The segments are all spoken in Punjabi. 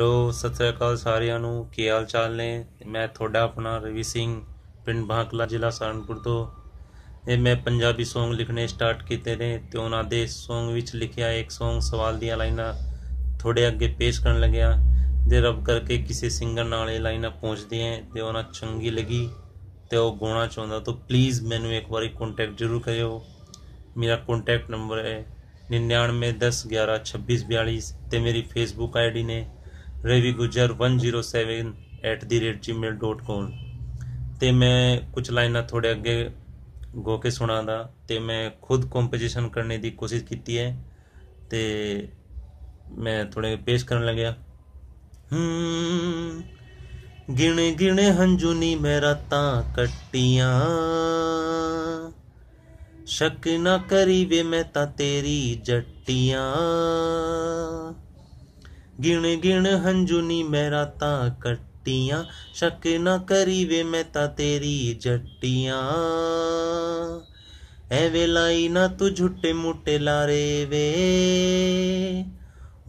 ਹੈਲੋ ਸਤਿ ਸ੍ਰੀ ਅਕਾਲ ਸਾਰਿਆਂ ਨੂੰ। ਕੀ ਹਾਲ ਚਾਲ ਨੇ? ਮੈਂ ਤੁਹਾਡਾ ਆਪਣਾ ਰਵੀ ਸਿੰਘ, ਪਿੰਡ ਬਾਂਕਲਾ, ਜ਼ਿਲ੍ਹਾ ਸਹਾਰਨਪੁਰ ਤੋਂ। ਇਹ ਮੈਂ ਪੰਜਾਬੀ Song ਲਿਖਣੇ ਸਟਾਰਟ ਕੀਤੇ ਨੇ ਤੇ ਉਹਨਾਂ ਦੇ Song ਵਿੱਚ ਲਿਖਿਆ ਇੱਕ Song ਸਵਾਲ ਦੀਆਂ ਲਾਈਨਾਂ ਥੋੜੇ ਅੱਗੇ ਪੇਸ਼ ਕਰਨ ਲੱਗਿਆ। ਜੇ ਰੱਬ ਕਰਕੇ ਕਿਸੇ ਸਿੰਗਰ ਨਾਲ ਇਹ ਲਾਈਨਾਂ ਪਹੁੰਚਦੀਆਂ ਤੇ ਉਹਨਾਂ ਚੰਗੀ ਲੱਗੀ ਤੇ ਉਹ ਗਾਉਣਾ ਚਾਹੁੰਦਾ। ਤਾਂ ਪਲੀਜ਼ ਮੈਨੂੰ ਇੱਕ ਵਾਰੀ ਕੰਟੈਕਟ ਜ਼ਰੂਰ ਕਰਿਓ। ਮੇਰਾ ਕੰਟੈਕਟ ਨੰਬਰ ਹੈ 9910112642 ਤੇ ਮੇਰੀ ਫੇਸਬੁੱਕ ਆਈਡੀ ਨੇ ਰਵੀ ਗੁਜਰ 107@gmail.com ਤੇ ਮੈਂ ਕੁਝ ਲਾਈਨਾਂ ਥੋੜੇ ਅੱਗੇ ਗੋ ਕੇ ਸੁਣਾਦਾ ਤੇ ਮੈਂ ਖੁਦ ਕੰਪੋਜੀਸ਼ਨ ਕਰਨ ਦੀ ਕੋਸ਼ਿਸ਼ ਕੀਤੀ ਹੈ ਤੇ ਮੈਂ ਥੋੜੇ ਪੇਸ਼ ਕਰਨ ਲੱਗਿਆ। ਹੂੰ, ਗਿਣ ਗਿਣੇ ਹੰਝੂ ਨੀ ਮੇਰਾ ਤਾਂ ਕੱਟੀਆਂ। ਸ਼ੱਕ ਨਾ ਕਰੀ ਵੇ ਮੈਂ ਤਾਂ ਤੇਰੀ ਜੱਟੀਆਂ। ਗਿਣ ਗਿਣ ਹੰਝੂ ਨੀ ਮੈਂ ਰਾਤਾਂ ਕੱਟੀਆਂ। ਸ਼ੱਕ ਨਾ ਕਰੀ ਵੇ ਮੈਂ ਤਾਂ ਤੇਰੀ ਜੱਟੀਆਂ। ਐਵੇਂ ਲਾਈ ਨਾ ਤੂੰ ਝੁੱਟੇ ਮੁੱਟੇ ਲਾਰੇ ਵੇ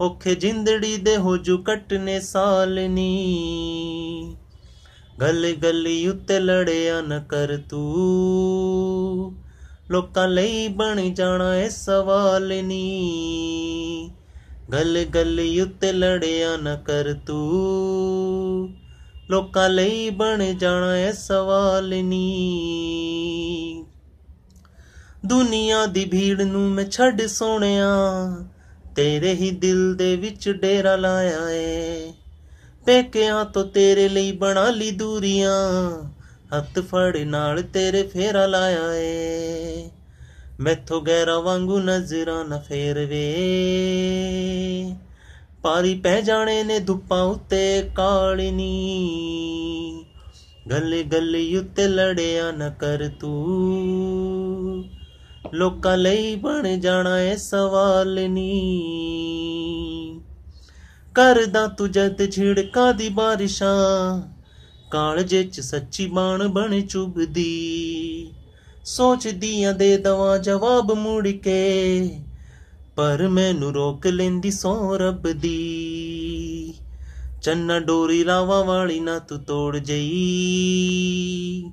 ਔਖੇ ਜਿੰਦੜੀ ਦੇ ਹੋ ਜੂ ਕੱਟਨੇ ਸਾਲਨੀ ਗਲ ਗਲੀ ਉੱਤੇ ਲੜਿਆ ਨ ਕਰ ਤੂੰ। ਲੋਕਾਂ ਲਈ ਬਣ ਜਾਣਾ ਏ ਸਵਾਲ ਨੀ। ਗਲ ਗਲੀ ਉੱਤੇ ਲੜਿਆ ਨਾ ਕਰ ਤੂੰ। ਲੋਕਾਂ ਲਈ ਬਣ ਜਾਣਾ ਏ ਸਵਾਲ ਨੀ। ਦੁਨੀਆ ਦੀ ਭੀੜ ਨੂੰ ਮੈਂ ਛੱਡ ਸੋਹਣਿਆ, ਤੇਰੇ ਹੀ ਦਿਲ ਦੇ ਵਿੱਚ ਡੇਰਾ ਲਾਇਆ ਏ ਪੇਕਿਆਂ ਤੋਂ ਤੇਰੇ ਲਈ ਬਣਾ ਲਈ ਦੂਰੀਆਂ, ਹੱਥ ਫੜ ਨਾਲ ਤੇਰੇ ਫੇਰਾ ਲਾਇਆ ਏ ਮੈਥੋਂ ਗੈਰਾ ਵਾਂਗੂ ਨਜ਼ਰਾਂ ਨਾ ਫੇਰਵੇ। ਪਾਰੀ ਪੈ ਜਾਣੇ ਨੇ ਧੁੱਪਾਂ ਉੱਤੇ ਕਾਲਨੀ। ਗੱਲੇ ਗੱਲੇ ਉੱਤੇ ਲੜਿਆ ਨਾ ਕਰ ਤੂੰ। ਲੋਕਾਂ ਲਈ ਬਣ ਜਾਣਾ ਏ ਸਵਾਲ ਨੀ। ਕਰਦਾ ਤੂੰ ਜਦ ਝਿੜਕਾਂ ਦੀ ਬਾਰਿਸ਼ਾਂ, ਕਾਲਜੇ ਚ ਸੱਚੀ ਬਾਣ ਬਣ ਚੁਬਦੀ ਸੋਚਦੀਆਂ ਦੇ ਦਵਾ ਜਵਾਬ ਮੁੜ ਕੇ ਪਰ ਮੈਨੂੰ ਰੋਕ ਲੈਂਦੀ ਸੋ ਰੱਬ ਦੀ। ਚੰਨਾ ਡੋਰੀ ਰਾਵਾ ਵਾਲੀ ਨਾ ਤੂੰ ਤੋੜ ਜਈ।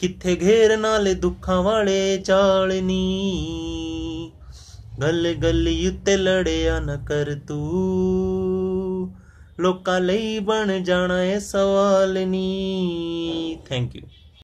ਕਿੱਥੇ ਘੇਰ ਨਾਲੇ ਦੁੱਖਾਂ ਵਾਲੇ ਚਾਲਨੀ ਗੱਲ ਗੱਲ ਉੱਤੇ ਲੜਿਆ ਨਾ ਕਰ ਤੂੰ। ਲੋਕਾਂ ਲਈ ਬਣ ਜਾਣਾ ਏ ਸਵਾਲ ਨੀ। Thank you